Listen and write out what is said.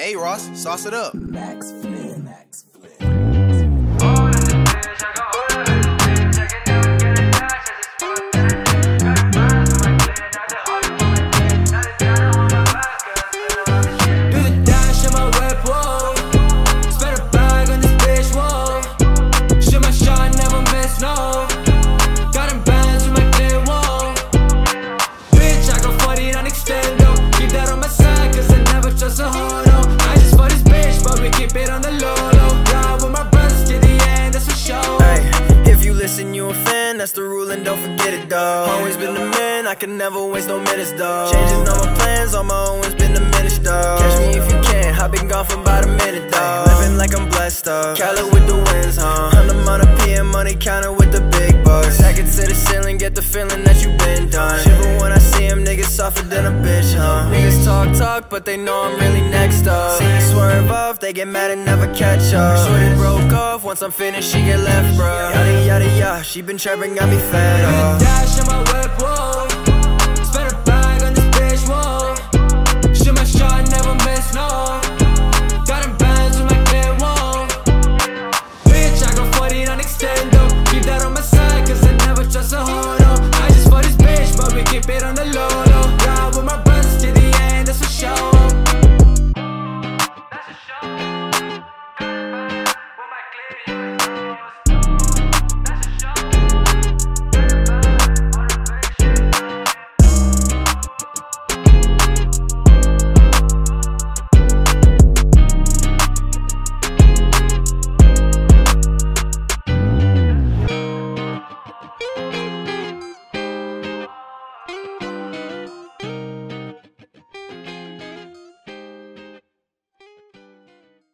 Hey Ross, sauce it up. Max rule and don't forget it, dog. Always been the man, I can never waste no minutes, dog. Changing all my plans, on my own, it's been diminished, dog. Catch me if you can, I've been gone for about a minute, dog. Living like I'm blessed, dog. Cali with the winds, huh? I'm the money, PM money counter with the big bucks. Stack it to the ceiling, get the feeling that you've been done. Shiver when I see him, niggas softer than a bitch, huh? Niggas talk, talk, but they know I'm really next up. See me swerve off, they get mad and never catch up. Shorty broke off, once I'm finished, she get left, bro. She been trapping, got me fed up.